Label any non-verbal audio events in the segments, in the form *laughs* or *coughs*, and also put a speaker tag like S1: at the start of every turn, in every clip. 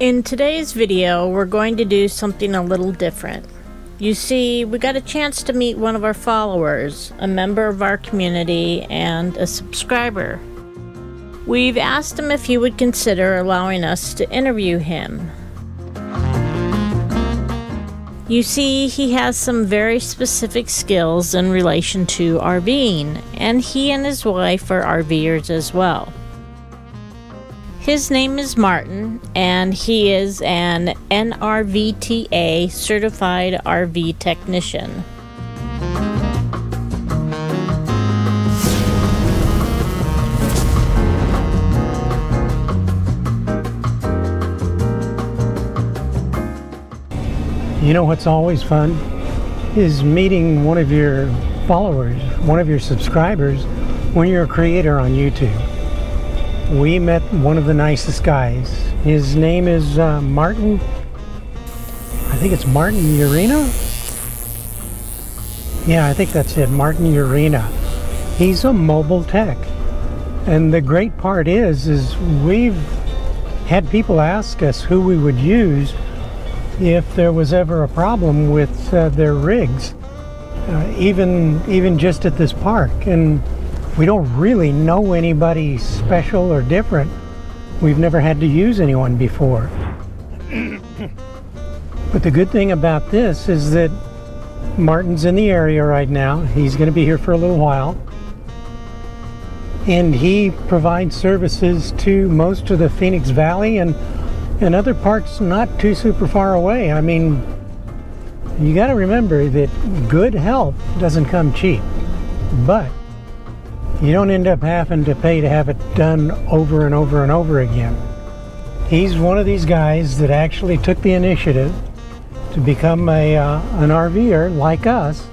S1: In today's video, we're going to do something a little different. You see, we got a chance to meet one of our followers, a member of our community, and a subscriber. We've asked him if he would consider allowing us to interview him. You see, he has some very specific skills in relation to RVing, and he and his wife are RVers as well. His name is Martin, and he is an NRVTA certified RV technician.
S2: You know what's always fun is meeting one of your followers, one of your subscribers when you're a creator on YouTube. We met one of the nicest guys. His name is uh, Martin. I think it's Martin Urena. Yeah, I think that's it, Martin Urena. He's a mobile tech. And the great part is, is we've had people ask us who we would use if there was ever a problem with uh, their rigs, uh, even even just at this park. And we don't really know anybody special or different. We've never had to use anyone before. *clears throat* but the good thing about this is that Martin's in the area right now. He's going to be here for a little while. And he provides services to most of the Phoenix Valley and and other parts not too super far away. I mean, you got to remember that good help doesn't come cheap, but you don't end up having to pay to have it done over and over and over again. He's one of these guys that actually took the initiative to become a uh, an RVer like us,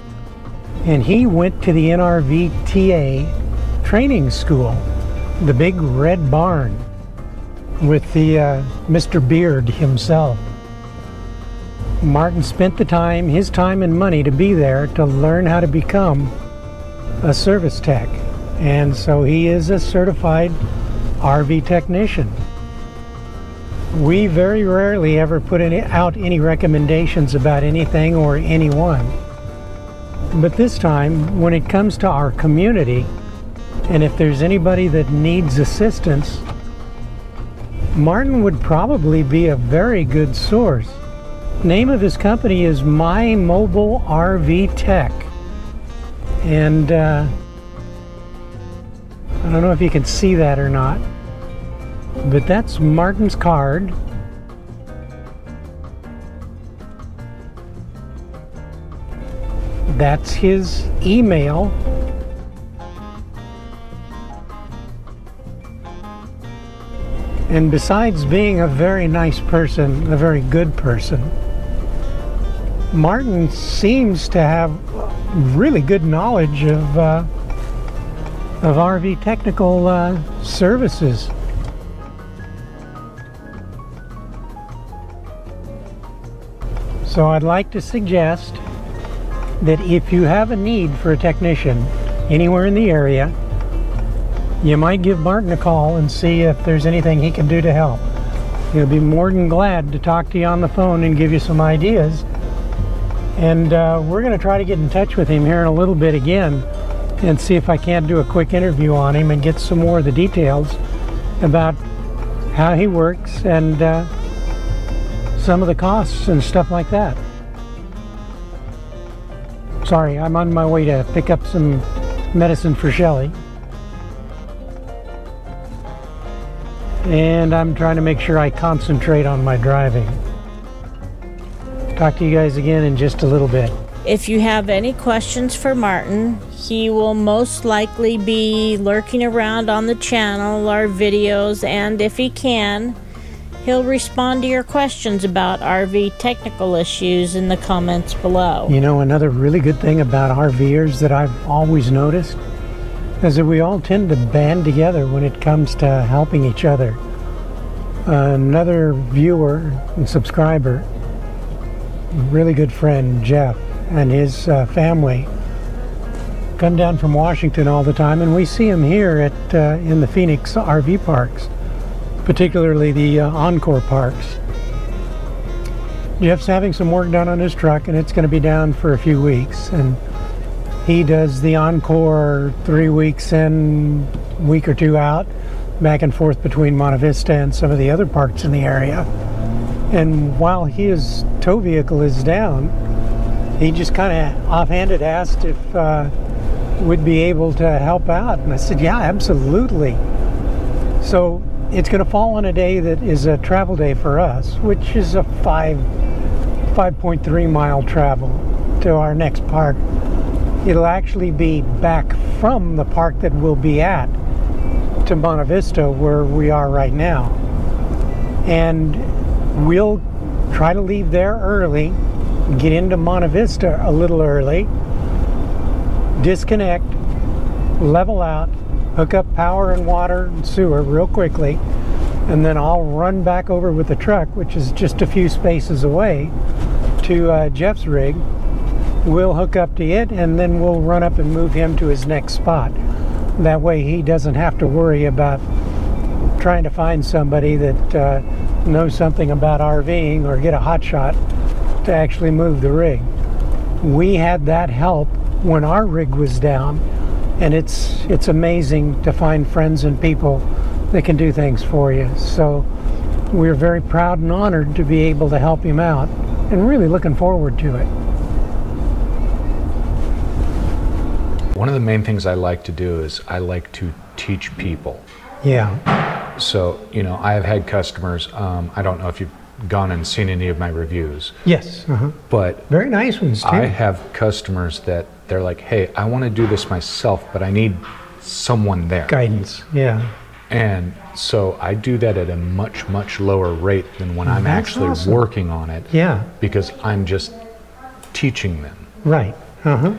S2: and he went to the NRVTA training school, the big red barn with the uh, Mr. Beard himself. Martin spent the time, his time and money to be there to learn how to become a service tech. And so he is a certified RV technician. We very rarely ever put any, out any recommendations about anything or anyone. But this time, when it comes to our community, and if there's anybody that needs assistance, Martin would probably be a very good source. Name of his company is My Mobile RV Tech. And uh, I don't know if you can see that or not, but that's Martin's card. That's his email And besides being a very nice person, a very good person, Martin seems to have really good knowledge of uh, of RV technical uh, services. So I'd like to suggest that if you have a need for a technician anywhere in the area, you might give Martin a call and see if there's anything he can do to help. He'll be more than glad to talk to you on the phone and give you some ideas. And uh, we're going to try to get in touch with him here in a little bit again and see if I can't do a quick interview on him and get some more of the details about how he works and uh, some of the costs and stuff like that. Sorry, I'm on my way to pick up some medicine for Shelly. and I'm trying to make sure I concentrate on my driving. Talk to you guys again in just a little bit.
S1: If you have any questions for Martin, he will most likely be lurking around on the channel, our videos, and if he can, he'll respond to your questions about RV technical issues in the comments below.
S2: You know, another really good thing about RVers that I've always noticed is that we all tend to band together when it comes to helping each other. Another viewer and subscriber, really good friend Jeff, and his uh, family come down from Washington all the time, and we see them here at uh, in the Phoenix RV parks, particularly the uh, Encore parks. Jeff's having some work done on his truck, and it's going to be down for a few weeks. And he does the encore three weeks in, week or two out, back and forth between Monte Vista and some of the other parks in the area. And while his tow vehicle is down, he just kind of offhanded asked if uh, we'd be able to help out. And I said, yeah, absolutely. So it's going to fall on a day that is a travel day for us, which is a five, 5.3 mile travel to our next park. It'll actually be back from the park that we'll be at to Monte Vista, where we are right now. And we'll try to leave there early, get into Monte Vista a little early, disconnect, level out, hook up power and water and sewer real quickly, and then I'll run back over with the truck, which is just a few spaces away, to uh, Jeff's rig. We'll hook up to it, and then we'll run up and move him to his next spot. That way, he doesn't have to worry about trying to find somebody that uh, knows something about RVing or get a hot shot to actually move the rig. We had that help when our rig was down, and it's it's amazing to find friends and people that can do things for you. So we're very proud and honored to be able to help him out, and really looking forward to it.
S3: One of the main things I like to do is I like to teach people.
S2: Yeah.
S3: So, you know, I have had customers, um, I don't know if you've gone and seen any of my reviews,
S2: Yes. Uh-huh.
S3: but
S2: Very nice ones too.
S3: I have customers that they're like, hey, I want to do this myself, but I need someone there.
S2: Guidance. Yeah.
S3: And so I do that at a much, much lower rate than when I'm actually
S2: awesome.
S3: working on it
S2: Yeah.
S3: because I'm just teaching them
S2: Right. Uh huh.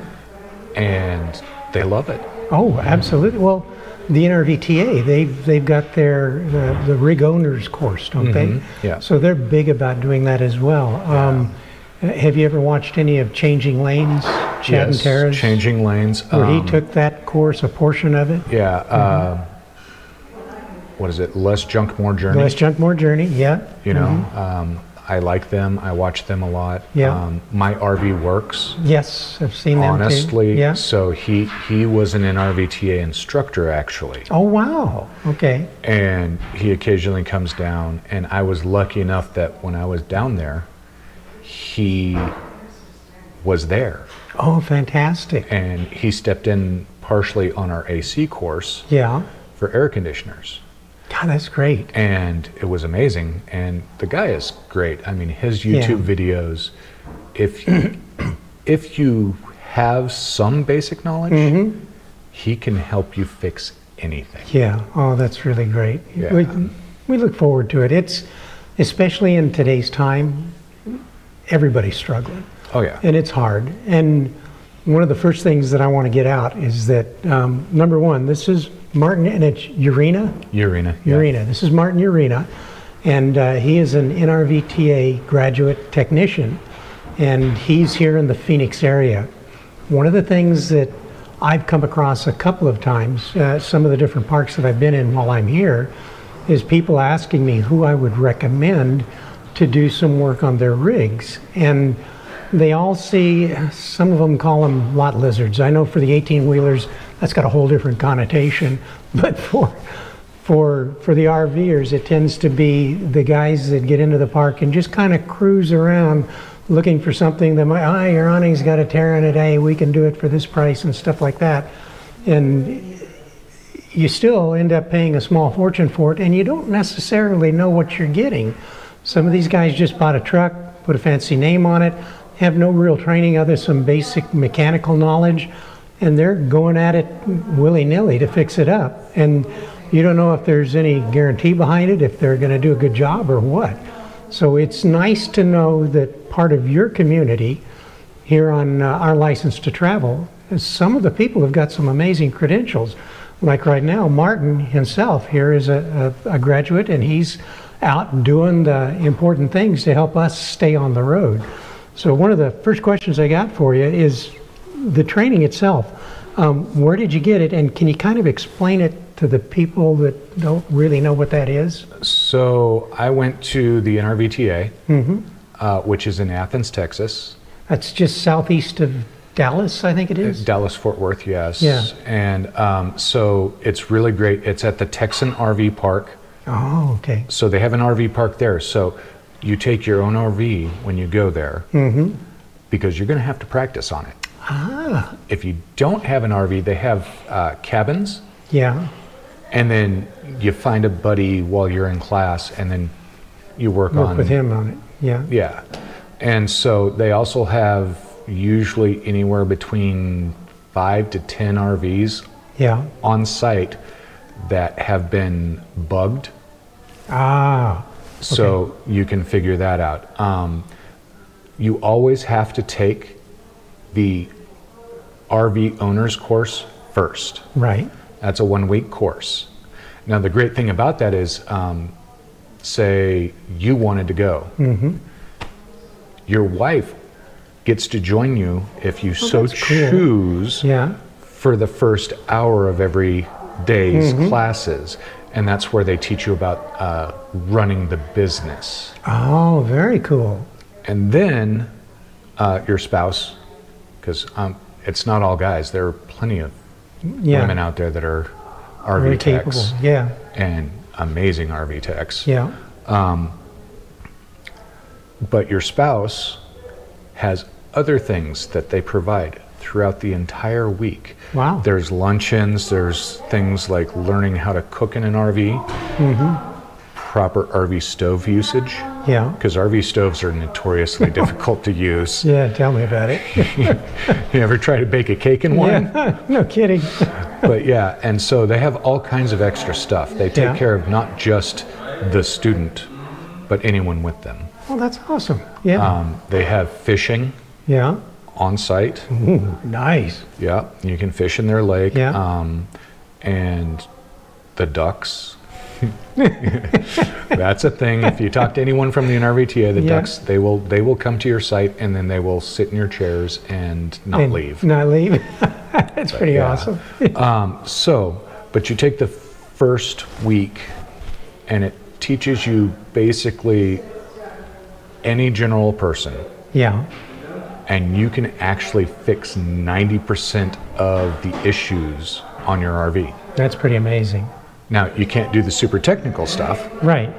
S3: and they love it.
S2: Oh, absolutely. Well, the NRVTA, they've they've got their the, the rig owners course, don't
S3: Mhm,
S2: they?
S3: yeah.
S2: So they're big about doing that as well. Um, have you ever watched any of Changing Lanes, Chad and
S3: Yes,
S2: Tara's?
S3: Changing lanes.
S2: Where he
S3: um,
S2: took that course, a portion of it.
S3: Yeah. Uh, what is it? Less junk, more journey.
S2: Less Junk, More Journey. Yeah.
S3: you know, um, I like them. I watch them a lot.
S2: Yeah.
S3: Um, my RV works.
S2: Yes, I've seen them
S3: Honestly,
S2: too. Yeah.
S3: so he he was an NRVTA instructor actually,
S2: Oh wow. Okay.
S3: and he occasionally comes down. And I was lucky enough that when I was down there, he was there,
S2: Oh, fantastic.
S3: and he stepped in partially on our AC course
S2: Yeah.
S3: for air conditioners.
S2: God, that's great.
S3: and it was amazing. And the guy is great. I mean, his YouTube videos, if *clears throat* if you have some basic knowledge,
S2: Mm-hmm.
S3: he can help you fix anything.
S2: Yeah. Oh, that's really great.
S3: Yeah.
S2: We, we look forward to it. It's especially in today's time. Everybody's struggling,
S3: Oh yeah,
S2: and it's hard. And one of the first things that I want to get out is that um, number one, this is Martin, and it's Urena.
S3: Urena. yeah.
S2: This is Martin Urena, and uh, he is an NRVTA graduate technician, and he's here in the Phoenix area. One of the things that I've come across a couple of times, uh, some of the different parks that I've been in while I'm here, is people asking me who I would recommend to do some work on their rigs, and they all see some of them call them lot lizards. I know for the 18 wheelers that's got a whole different connotation, *laughs* but for for for the RVers it tends to be the guys that get into the park and just kind of cruise around looking for something that might oh your awning's got a tear in it hey we can do it for this price and stuff like that. And you still end up paying a small fortune for it and you don't necessarily know what you're getting. Some of these guys just bought a truck put a fancy name on it have no real training other than some basic mechanical knowledge and they're going at it willy-nilly to fix it up. And you don't know if there's any guarantee behind it if they're going to do a good job or what. So it's nice to know that part of your community here on uh, our license to travel some of the people have got some amazing credentials. Like right now martin himself here is a, a, a graduate and he's out doing the important things to help us stay on the road so one of the first questions i got for you is the training itself um, where did you get it and can you kind of explain it to the people that don't really know what that is
S3: So I went to the NRVTA.
S2: Mm-hmm.
S3: uh, which is in Athens, Texas.
S2: That's just southeast of Dallas, I think it is.
S3: Dallas Fort Worth, yes.
S2: Yeah.
S3: And um, so it's really great. It's at the Texan RV Park.
S2: Oh, okay.
S3: So they have an RV park there. So you take your own RV when you go there
S2: Mm-hmm.
S3: because you're going to have to practice on it.
S2: Ah,
S3: If you don't have an RV, they have uh, cabins,
S2: yeah.
S3: and then you find a buddy while you're in class, and then you work,
S2: Work
S3: on
S2: with him on it. Yeah.
S3: Yeah. And so they also have usually anywhere between five to 10 RVs
S2: Yeah.
S3: on site that have been bugged.
S2: Ah,
S3: So you can figure that out. Um, you always have to take the RV owner's course first.
S2: right.
S3: That's a one week course. Now, the great thing about that is, um, say you wanted to go,
S2: Mm-hmm.
S3: your wife gets to join you if you so
S2: Oh, that's cool.
S3: choose
S2: Yeah.
S3: for the first hour of every day's classes. And that's where they teach you about uh, running the business.
S2: Oh, very cool.
S3: And then uh, your spouse, because um, it's not all guys, there are plenty of
S2: Yeah.
S3: women out there that are RV
S2: very
S3: techs
S2: capable. Yeah.
S3: and amazing RV techs.
S2: Yeah.
S3: But your spouse has other things that they provide throughout the entire week.
S2: Wow.
S3: There's luncheons, there's things like learning how to cook in an RV, mm-hmm. proper RV stove usage,
S2: Yeah.
S3: because RV stoves are notoriously *laughs* difficult to use.
S2: Yeah. Tell me about it. *laughs*
S3: You ever try to bake a cake in one?
S2: yeah. *laughs* no kidding.
S3: But yeah, and so they have all kinds of extra stuff. They take
S2: Yeah.
S3: care of not just the student, but anyone with them.
S2: Oh, that's awesome. Yeah.
S3: Um, they have fishing
S2: yeah.
S3: On site.
S2: Ooh, nice.
S3: Yeah, you can fish in their lake.
S2: Yeah.
S3: Um, and the ducks. *laughs* That's a thing. If you talk to anyone from the NRVTA, the
S2: Yeah.
S3: ducks they will they will come to your site and then they will sit in your chairs and not
S2: And
S3: leave.
S2: Not leave. *laughs* that's pretty
S3: yeah.
S2: awesome. *laughs*
S3: Um, so, but you take the first week, and it teaches you basically any general person,
S2: yeah.
S3: And you can actually fix 90% of the issues on your RV.
S2: That's pretty amazing.
S3: Now, you can't do the super technical stuff,
S2: Right.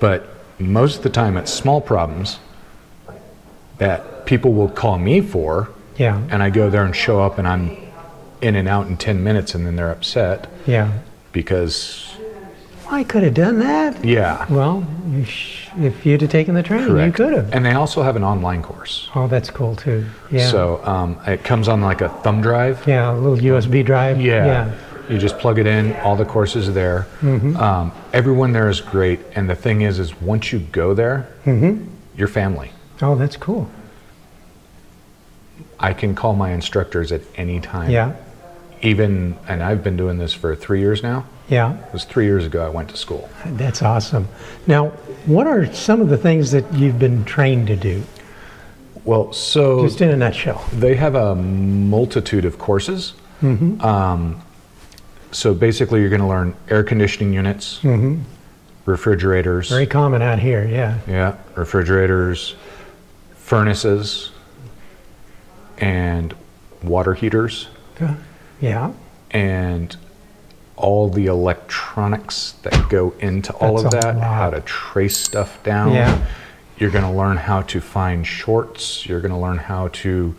S3: but most of the time it's small problems that people will call me for,
S2: Yeah.
S3: and I go there and show up and I'm in and out in 10 minutes, and then they're upset
S2: Yeah.
S3: because,
S2: I could have done that.
S3: yeah.
S2: Well, you sh- if you'd have taken the training, you could have.
S3: And they also have an online course.
S2: Oh, that's cool too. Yeah.
S3: So um, it comes on like a thumb drive.
S2: yeah, a little USB drive.
S3: Yeah. yeah. You just plug it in. All the courses are there.
S2: Mm-hmm.
S3: Um, everyone there is great. And the thing is, is once you go there,
S2: Mm-hmm.
S3: your family.
S2: Oh, that's cool.
S3: I can call my instructors at any time.
S2: Yeah.
S3: Even, and I've been doing this for three years now.
S2: Yeah.
S3: It was three years ago I went to school.
S2: That's awesome. Now, what are some of the things that you've been trained to do?
S3: Well, so
S2: Just in a nutshell.
S3: they have a multitude of courses.
S2: Mm-hmm.
S3: Um, so basically, you're going to learn air conditioning units,
S2: Mm-hmm.
S3: refrigerators,
S2: Very common out here. Yeah.
S3: yeah, refrigerators, furnaces, and water heaters,
S2: Uh, Yeah.
S3: and all the electronics that go into all
S2: That's
S3: of that, how to trace stuff down.
S2: Yeah.
S3: You're going to learn how to find shorts. You're going to learn how to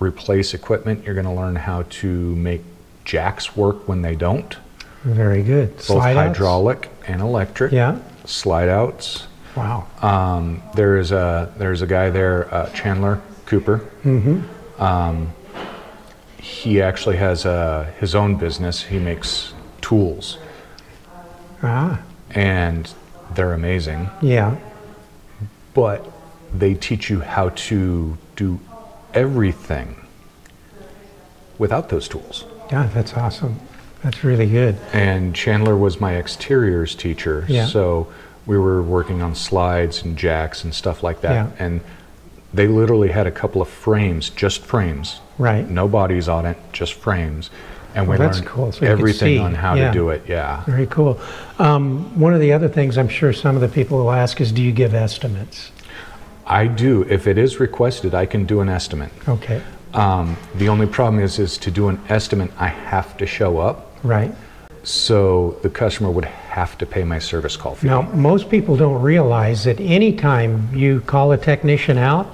S3: replace equipment. You're going to learn how to make jacks work when they don't,
S2: Very good.
S3: both
S2: Slide outs?
S3: hydraulic and electric.
S2: Yeah.
S3: Slide outs.
S2: Wow.
S3: Um, there is a there's a guy there, uh, Chandler Cooper.
S2: Mm-hmm.
S3: Um, he actually has uh, his own business. He makes tools,
S2: Ah.
S3: and they're amazing.
S2: Yeah.
S3: But they teach you how to do everything without those tools.
S2: Yeah. That's awesome. That's really good.
S3: And Chandler was my exteriors teacher,
S2: Yeah.
S3: so we were working on slides and jacks and stuff like that.
S2: Yeah.
S3: And they literally had a couple of frames, just frames,
S2: Right.
S3: no bodies on it, just frames. And we
S2: Well, that's
S3: learned
S2: cool, so
S3: everything on how
S2: yeah.
S3: to do it. Yeah.
S2: Very cool. Um, one of the other things I'm sure some of the people will ask is, do you give estimates?
S3: I do. If it is requested, I can do an estimate.
S2: Okay,
S3: Um, the only problem is, is to do an estimate, I have to show up.
S2: right.
S3: So the customer would have to pay my service call fee.
S2: Now, most people don't realize that anytime you call a technician out,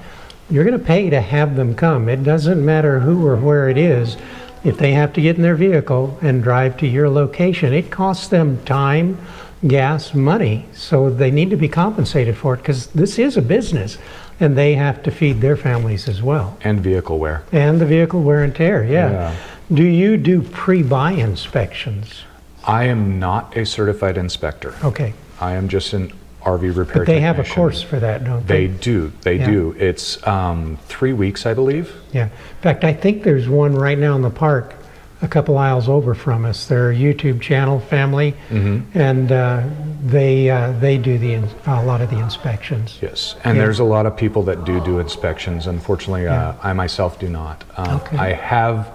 S2: you're going to pay to have them come. It doesn't matter who or where it is. If they have to get in their vehicle and drive to your location, it costs them time, gas, money. So they need to be compensated for it because this is a business and they have to feed their families as well.
S3: And vehicle wear.
S2: And the vehicle wear and tear, yeah.
S3: Yeah.
S2: Do you do pre-buy inspections?
S3: I am not a certified inspector.
S2: Okay.
S3: I am just an RV repair
S2: But they have a course for that, don't
S3: They
S2: they?
S3: do. They
S2: Yeah.
S3: do. It's um, three weeks, I believe.
S2: Yeah. In fact, I think there's one right now in the park, a couple aisles over from us. They're a YouTube channel family,
S3: Mm-hmm.
S2: and uh, they uh, they do the ins- a lot of the inspections.
S3: Yes, and
S2: Yeah.
S3: there's a lot of people that do do inspections. Unfortunately, uh, I myself do not. Um,
S2: Okay.
S3: I have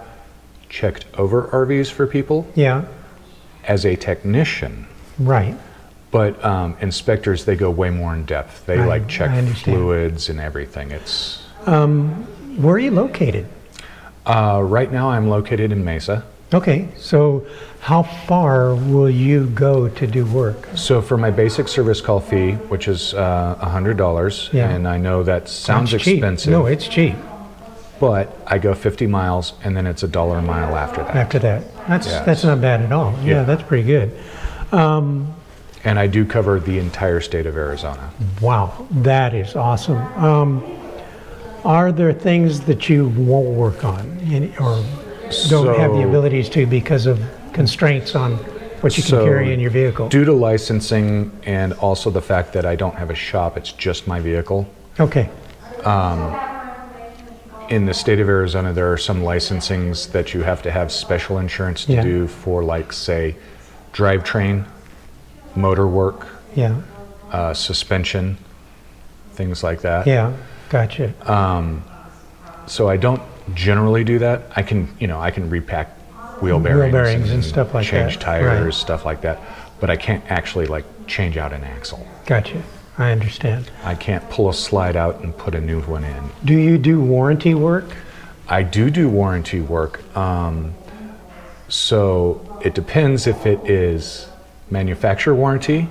S3: checked over RVs for people
S2: Yeah.
S3: as a technician,
S2: Right.
S3: But um, inspectors they go way more in depth. They
S2: I-
S3: like check fluids and everything. It's
S2: Where are you located?
S3: uh, right now I'm located in Mesa.
S2: Okay. So, how far will you go to do work?
S3: So for my basic service call fee, which is uh, hundred dollars,
S2: Yeah.
S3: and I know that sounds
S2: cheap.
S3: expensive,
S2: No, it's cheap.
S3: but I go 50 miles, and then it's a dollar a mile after that.
S2: After that, that's
S3: Yes.
S2: that's not bad at all. Yeah,
S3: Yeah.
S2: that's pretty good.
S3: And I do cover the entire state of Arizona.
S2: Wow, that is awesome. Um, are there things that you won't work on in, or don't have the abilities to because of constraints on what you can
S3: So,
S2: carry in your vehicle?
S3: Due to licensing and also the fact that I don't have a shop, it's just my vehicle.
S2: okay,
S3: In the state of Arizona, there are some licensings that you have to have special insurance to
S2: Yeah.
S3: do for, like, say, drivetrain, motor work,
S2: yeah,
S3: uh, suspension, things like that.
S2: yeah, gotcha.
S3: So I don't generally do that. I can, you know, I can repack wheel bearings, wheel
S2: bearings and stuff like
S3: change
S2: that, Change
S3: tires,
S2: right.
S3: stuff like that. But I can't actually like change out an axle.
S2: Gotcha. I understand.
S3: I can't pull a slide out and put a new one in.
S2: Do you do warranty work?
S3: I do do warranty work. Um, so it depends if it is manufacturer warranty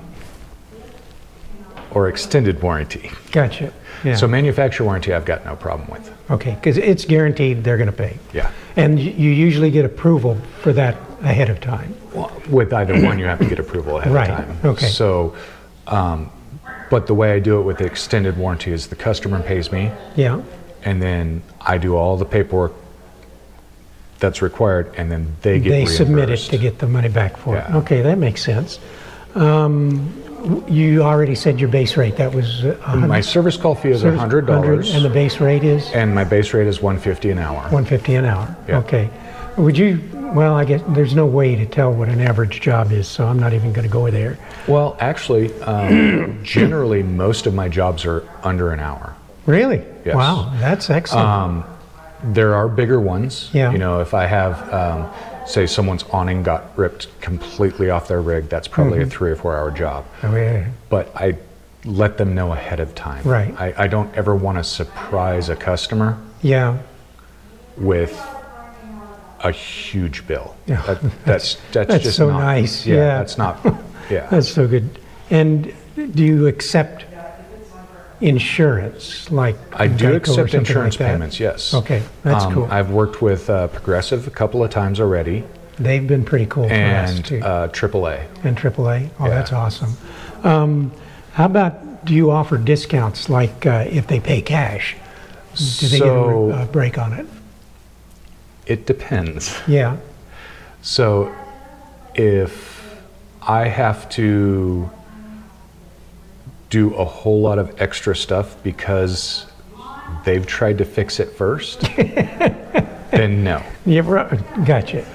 S3: or extended warranty.
S2: Gotcha. Yeah.
S3: So manufacturer warranty, I've got no problem with.
S2: okay, because it's guaranteed they're going to pay,
S3: Yeah.
S2: and you usually get approval for that ahead of time.
S3: Well, with either one, you have to get approval ahead
S2: Right,
S3: of time.
S2: okay.
S3: So, um, but the way I do it with the extended warranty is the customer pays me,
S2: Yeah.
S3: and then I do all the paperwork that's required, and then they get
S2: They submit it to get the money back for it. Okay, that makes sense. Um, You already said your base rate, that was uh, hundred-
S3: My service call fee is
S2: service-
S3: hundred dollars,
S2: And the base rate is
S3: and my base rate is one fifty an hour.
S2: 150 an hour?
S3: Yeah.
S2: Okay. Would you, well, I guess, there's no way to tell what an average job is, so I'm not even going to go there.
S3: Well, actually, um, *coughs* generally most of my jobs are under an hour.
S2: Really?
S3: Yes.
S2: Wow, that's excellent.
S3: Um, there are bigger ones.
S2: Yeah.
S3: You know, if I have, um, say, someone's awning got ripped completely off their rig, that's probably
S2: Mm-hmm.
S3: a three or four hour job.
S2: Oh, yeah.
S3: But I let them know ahead of time.
S2: Right.
S3: I, I don't ever want to surprise a customer
S2: Yeah,
S3: with a huge bill. *laughs*
S2: Yeah.
S3: That, that's, that's
S2: that's
S3: just
S2: so
S3: not,
S2: nice,
S3: Yeah,
S2: yeah.
S3: That's not. Yeah. *laughs*
S2: that's so good. And do you accept insurance, like
S3: I do
S2: Geico
S3: accept insurance
S2: like
S3: payments. Yes.
S2: Okay, that's
S3: Um,
S2: cool.
S3: I've worked with uh, Progressive a couple of times already,
S2: They've been pretty cool for us
S3: and
S2: too.
S3: uh, AAA.
S2: and AAA. Oh,
S3: yeah.
S2: that's awesome. Um, how about do you offer discounts like uh, if they pay cash? Do they
S3: So-
S2: get a, a break on it?
S3: It depends.
S2: Yeah.
S3: So if I have to do a whole lot of extra stuff because they've tried to fix it first, *laughs* then no.
S2: Yeah. right. Gotcha.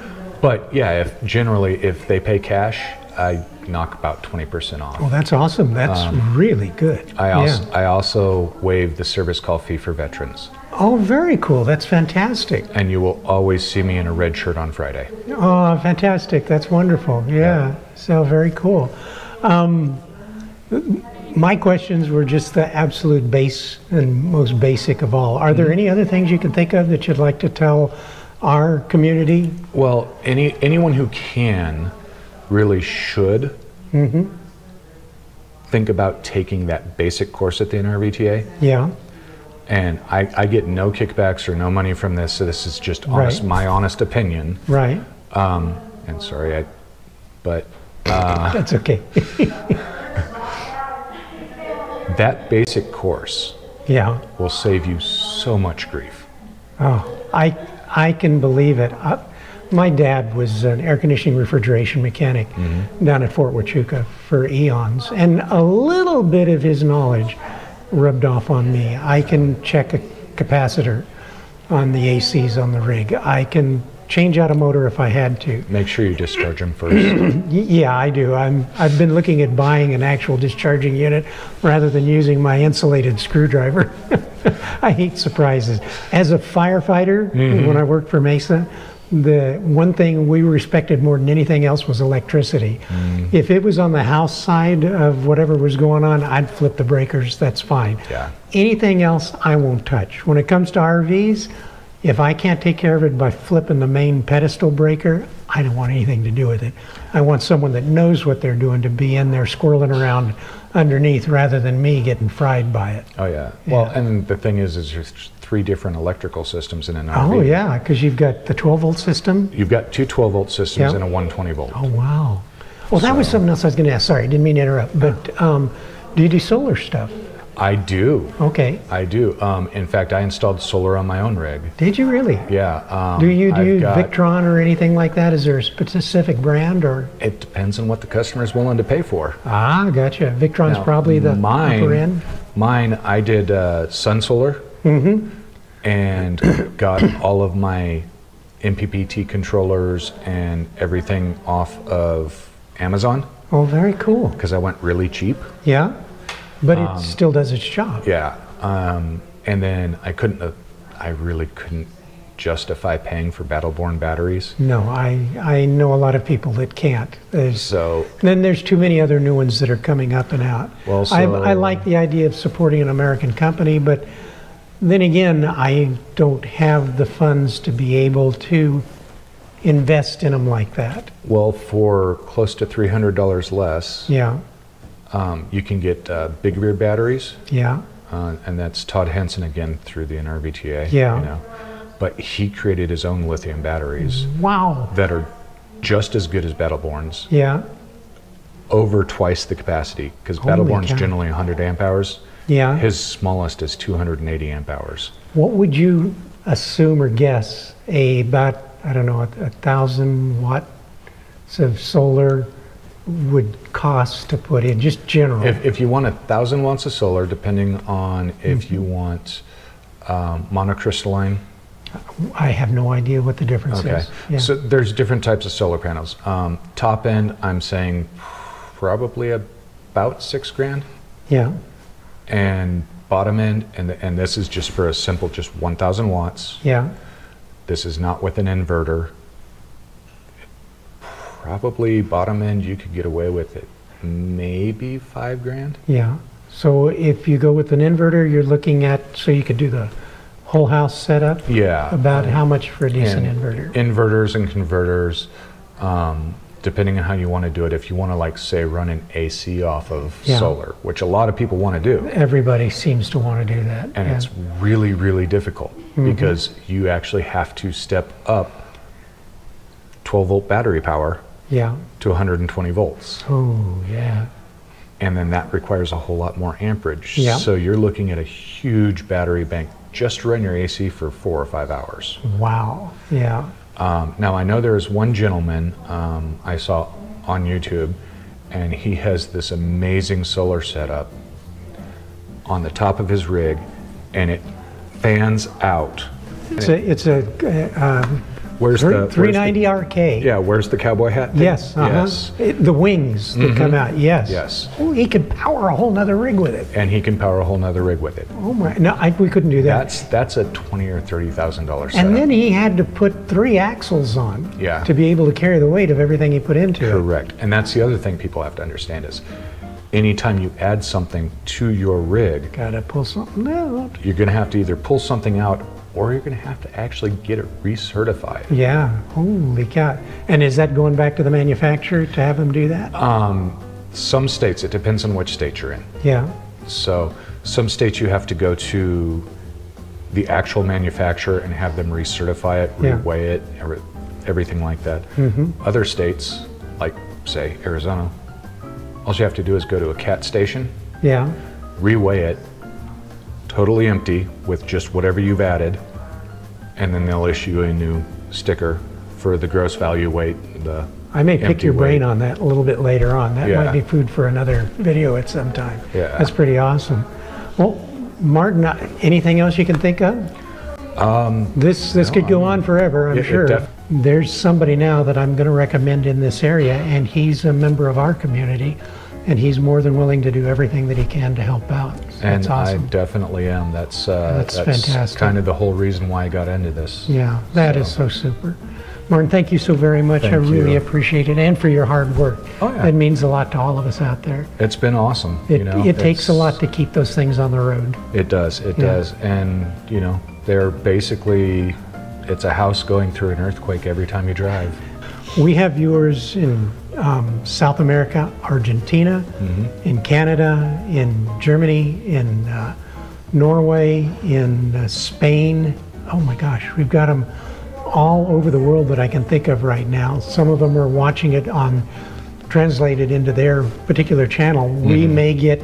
S3: But yeah, if generally if they pay cash, I knock about 20% off.
S2: Well, that's awesome. That's really good.
S3: Um, I
S2: Yeah.
S3: also I also waive the service call fee for veterans,
S2: Oh, very cool. That's fantastic.
S3: and you will always see me in a red shirt on Friday.
S2: Oh, fantastic. That's wonderful. Yeah. So very cool. Um, my questions were just the absolute base and most basic of all. Are there any other things you can think of that you'd like to tell our community?
S3: Well, any anyone who can really should think about taking that basic course at the NRVTA.
S2: Yeah.
S3: And I, I get no kickbacks or no money from this, so this is just honest,
S2: Right.
S3: my honest opinion.
S2: Right.
S3: Um, and sorry, I, but uh, *laughs*
S2: That's okay. *laughs*
S3: that basic course
S2: yeah.
S3: will save you so much grief.
S2: Oh, I I can believe it. Uh, my dad was an air conditioning refrigeration mechanic down at Fort Huachuca for eons, and a little bit of his knowledge rubbed off on me. I can check a capacitor on the ACs on the rig. I can change out a motor if I had to.
S3: Make sure you discharge them first. *clears throat*
S2: Yeah, I do. I'm, I've been looking at buying an actual discharging unit rather than using my insulated screwdriver. *laughs* I hate surprises. As a firefighter, mm-hmm. when I worked for Mesa, the one thing we respected more than anything else was electricity. Mm. If it was on the house side of whatever was going on, I'd flip the breakers. That's fine.
S3: Yeah.
S2: Anything else, I won't touch. When it comes to RVs, if I can't take care of it by flipping the main pedestal breaker, I don't want anything to do with it. I want someone that knows what they're doing to be in there squirreling around underneath rather than me getting fried by it.
S3: Oh yeah. Well, and the thing is, is there's three different electrical systems in an RV.
S2: Oh, yeah, because you've got the 12 volt system.
S3: You've got two 12 volt systems
S2: Yeah.
S3: and a 120 volt.
S2: Oh, wow. Well, that was something else I was going to ask. Sorry, I didn't mean to interrupt. But um, do you do solar stuff?
S3: I do.
S2: Okay.
S3: I do. Um, in fact, I installed solar on my own rig.
S2: Did you really?
S3: Yeah. Um,
S2: Do you do
S3: I've
S2: you
S3: got-
S2: Victron or anything like that? Is there a specific brand or?
S3: It depends on what the customer is willing to pay for.
S2: Ah, gotcha. Victron's
S3: Now,
S2: probably the
S3: mine,
S2: upper end.
S3: Mine, I did uh, Sun Solar and *coughs* got all of my MPPT controllers and everything off of Amazon
S2: Oh, very cool.
S3: because I went really cheap.
S2: Yeah, but
S3: Um,
S2: it still does its job.
S3: Yeah. Um, and then I couldn't, uh, I really couldn't justify paying for Battleborn batteries.
S2: No, I I know a lot of people that can't. There's,
S3: So
S2: then there's too many other new ones that are coming up and out.
S3: Well,
S2: I,
S3: so-
S2: I like the idea of supporting an American company, but then again, I don't have the funds to be able to invest in them like that.
S3: Well, for close to $300 less,
S2: Yeah,
S3: um, you can get uh, Big Beard batteries,
S2: yeah,
S3: uh, and that's Todd Henson again through the NRVTA.
S2: Yeah.
S3: You know, but he created his own lithium batteries
S2: wow,
S3: that are just as good as Battleborns,
S2: yeah,
S3: over twice the capacity because Battleborn's
S2: cow.
S3: generally 100 amp hours.
S2: yeah.
S3: His smallest is 280 amp hours.
S2: What would you assume or guess a about I don't know a, a thousand watts of solar would cost to put in? Just general.
S3: If, if you want a thousand watts of solar, depending on if
S2: Mm-hmm.
S3: you want um, monocrystalline,
S2: I have no idea what the difference
S3: Okay.
S2: is. Yeah.
S3: So there's different types of solar panels. Um, top end, I'm saying probably about six grand,
S2: yeah.
S3: and bottom end, and and this is just for a simple, just 1,000 watts.
S2: Yeah.
S3: This is not with an inverter. Probably bottom end, you could get away with it, maybe five grand.
S2: Yeah. So if you go with an inverter, you're looking at so you could do the whole house setup.
S3: Yeah.
S2: About how much for a decent
S3: And
S2: inverter?
S3: Inverters and converters, um, depending on how you want to do it. If you want to, like, say, run an AC off of
S2: Yeah.
S3: solar, which a lot of people want to do,
S2: Everybody seems to want to do that.
S3: and
S2: yeah. Mm-hmm.
S3: it's really, really difficult because you actually have to step up 12 volt battery power
S2: yeah.
S3: to 120 volts,
S2: Oh, yeah.
S3: and then that requires a whole lot more amperage.
S2: Yeah.
S3: So you're looking at a huge battery bank just to run your AC for four or five hours.
S2: Wow. Yeah.
S3: Um, now, I know there is one gentleman um, I saw on YouTube, and he has this amazing solar setup on the top of his rig, and it fans out.
S2: It's a, it's a uh, um,
S3: Where's
S2: three-
S3: the where's
S2: 390
S3: the-
S2: RK.
S3: Yeah, where's the cowboy hat? thing?
S2: Yes. Uh-huh.
S3: Yes.
S2: It, the wings that come out. Yes.
S3: Yes.
S2: Oh, he could power a whole nother rig with it.
S3: And he can power a whole nother rig with it.
S2: Oh my! No, I, we couldn't do that.
S3: That's that's a twenty or thirty thousand dollars
S2: and then he had to put three axles on.
S3: Yeah.
S2: To be able to carry the weight of everything he put into it.
S3: Correct. And that's the other thing people have to understand is anytime you add something to your rig,
S2: Gotta pull something out.
S3: you're going to have to either pull something out or you're going to have to actually get it recertified.
S2: Yeah, holy cow. And is that going back to the manufacturer to have them do that?
S3: Um, some states, it depends on which state you're in.
S2: Yeah,
S3: So some states you have to go to the actual manufacturer and have them recertify it,
S2: Yeah.
S3: reweigh it, every- everything like that. Mm-hmm. Other states, like say Arizona, all you have to do is go to a CAT station,
S2: yeah,
S3: reweigh it, totally empty with just whatever you've added, and then they'll issue a new sticker for the gross value weight, the
S2: I may pick your brain on that a little bit later on. That
S3: Yeah.
S2: might be food for another video at some time.
S3: Yeah.
S2: That's pretty awesome. Well, Martin, uh, anything else you can think of? this this could go on forever, I'm
S3: Um, it- it
S2: sure.
S3: def-
S2: There's somebody now that I'm going to recommend in this area, and he's a member of our community, and he's more than willing to do everything that he can to help out. So
S3: And
S2: That's awesome.
S3: I definitely am. That's uh,
S2: That's fantastic.
S3: kind of the whole reason why I got into this.
S2: Yeah, that is so super. Martin, thank you so very much. I really
S3: you.
S2: appreciate it, and for your hard work.
S3: Oh, yeah.
S2: It means a lot to all of us out there.
S3: It's been awesome.
S2: It,
S3: you know,
S2: it takes a lot to keep those things on the road.
S3: It does. It
S2: Yeah.
S3: does. And you know, they're basically it's a house going through an earthquake every time you drive.
S2: We have viewers in um, South America, Argentina,
S3: Mm-hmm.
S2: in Canada, in Germany, in uh, Norway, in uh, Spain. Oh my gosh, we've got them all over the world that I can think of right now. Some of them are watching it on translated into their particular channel. We
S3: Mm-hmm.
S2: may get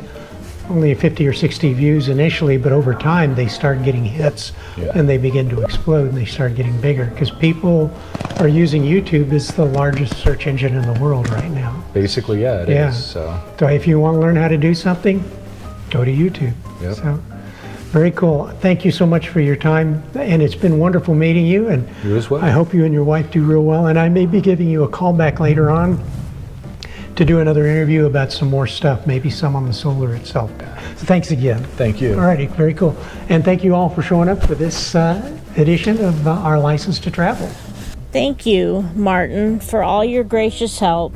S2: only 50 or 60 views initially, but over time they start getting hits
S3: Yeah.
S2: and they begin to explode and they start getting bigger because people are using YouTube as the largest search engine in the world right now.
S3: Basically, yeah, it is.
S2: Yeah.
S3: So
S2: So if you want to learn how to do something, go to YouTube.
S3: Yep.
S2: So very cool. Thank you so much for your time, and it's been wonderful meeting you. And
S3: You as well.
S2: I hope you and your wife do real well. And I may be giving you a call back later on to do another interview about some more stuff, maybe some on the solar itself. So thanks again.
S3: thank you.
S2: All righty, very cool. And thank you all for showing up for this uh, edition of uh, our license to travel.
S1: Thank you, Martin, for all your gracious help.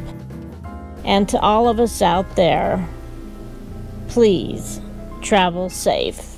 S1: And to all of us out there, please travel safe.